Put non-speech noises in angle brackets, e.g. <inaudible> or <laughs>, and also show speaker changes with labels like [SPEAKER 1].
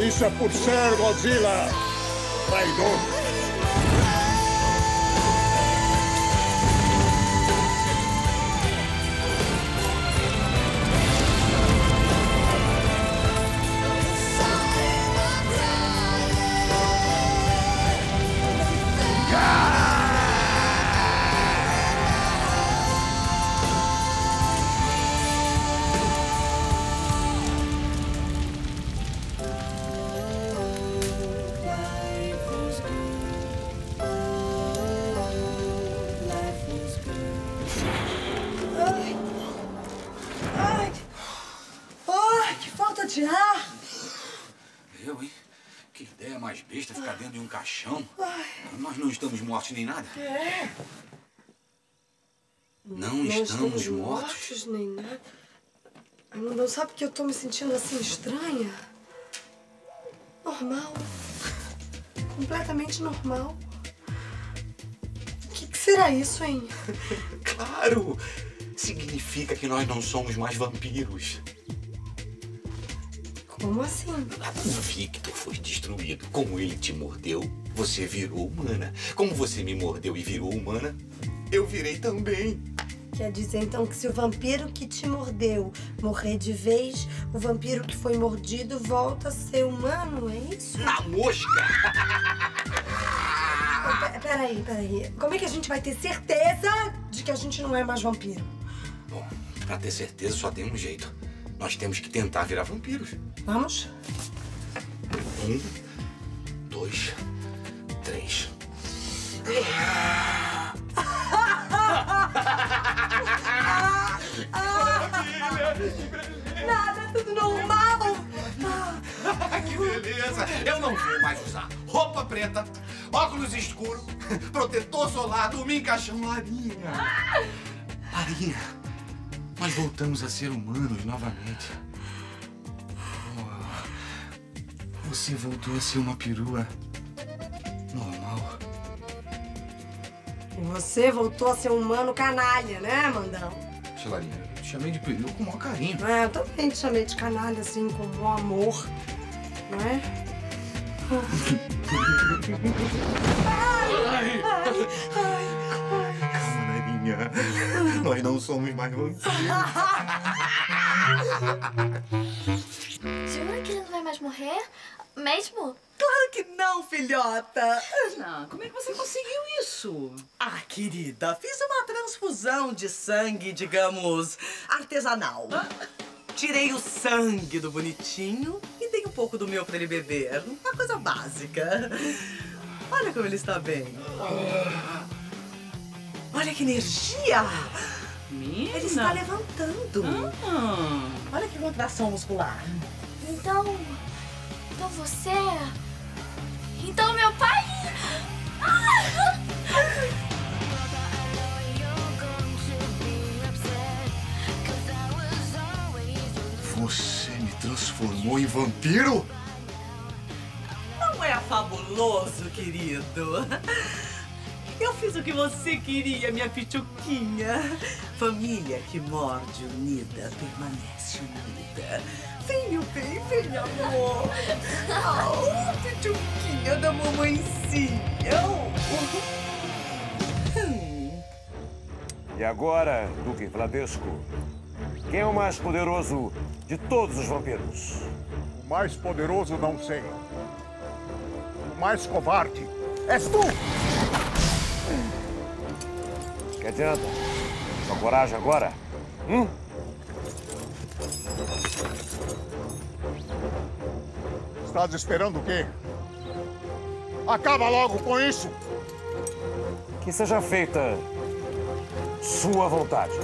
[SPEAKER 1] vingança por ser Godzilla. Traidor.
[SPEAKER 2] Ficar dentro de um caixão. Nós não estamos mortos nem nada.
[SPEAKER 3] É.
[SPEAKER 2] Não, estamos, mortos.
[SPEAKER 3] nem nada. Ai, Não sabe que eu tô me sentindo assim estranha? Normal. Completamente normal. O que, que será isso, hein? <laughs>
[SPEAKER 2] Claro! Significa que nós não somos mais vampiros.
[SPEAKER 3] Como assim?
[SPEAKER 2] O Victor foi destruído. Como ele te mordeu, você virou humana. Como você me mordeu e virou humana, eu virei também.
[SPEAKER 3] Quer dizer então que se o vampiro que te mordeu morrer de vez, o vampiro que foi mordido volta a ser humano, é isso?
[SPEAKER 2] Na mosca!
[SPEAKER 3] Oh, pe- peraí, peraí. Como é que a gente vai ter certeza de que a gente não é mais vampiro?
[SPEAKER 2] Bom, pra ter certeza só tem um jeito. Nós temos que tentar virar vampiros.
[SPEAKER 3] Vamos?
[SPEAKER 2] Um, dois, três.
[SPEAKER 3] Nada, tudo normal.
[SPEAKER 2] que beleza! Eu não vou mais usar roupa preta, óculos escuros, protetor solar, dormir em caixão, Larinha. Larinha, nós voltamos a ser humanos novamente. Oh, você voltou a ser uma perua normal.
[SPEAKER 3] Você voltou a ser um humano canalha, né, Mandão?
[SPEAKER 2] Poxa, Larinha, eu te chamei de perua com o maior carinho.
[SPEAKER 3] É, eu também te chamei de canalha, assim, com bom amor. Não é? <laughs> Ai, ai, ai. <laughs>
[SPEAKER 2] Nós não somos mais vampiros. <laughs>
[SPEAKER 4] Jura que ele não vai mais morrer? Mesmo?
[SPEAKER 5] Claro que não, filhota.
[SPEAKER 6] Não, como é que você conseguiu isso?
[SPEAKER 5] Ah, querida, fiz uma transfusão de sangue, digamos, artesanal. Tirei o sangue do bonitinho e dei um pouco do meu pra ele beber. Uma coisa básica. Olha como ele está bem. Olha que energia!
[SPEAKER 6] Menina.
[SPEAKER 5] Ele está levantando.
[SPEAKER 6] Ah.
[SPEAKER 5] Olha que contração muscular.
[SPEAKER 4] Então. Então você. Então meu pai.
[SPEAKER 2] Você me transformou em vampiro?
[SPEAKER 5] Não é fabuloso, querido? Eu fiz o que você queria, minha pichuquinha. Família que morde unida permanece unida. Vem, meu bem, vem, amor. Oh, pichuquinha da mamãezinha. Hum.
[SPEAKER 7] E agora, Duque Vladesco, quem é o mais poderoso de todos os vampiros?
[SPEAKER 1] O mais poderoso não sei. O mais covarde és tu!
[SPEAKER 7] Adianta? Sua coragem agora? Hum?
[SPEAKER 1] Estás esperando o quê? Acaba logo com isso!
[SPEAKER 7] Que seja feita sua vontade.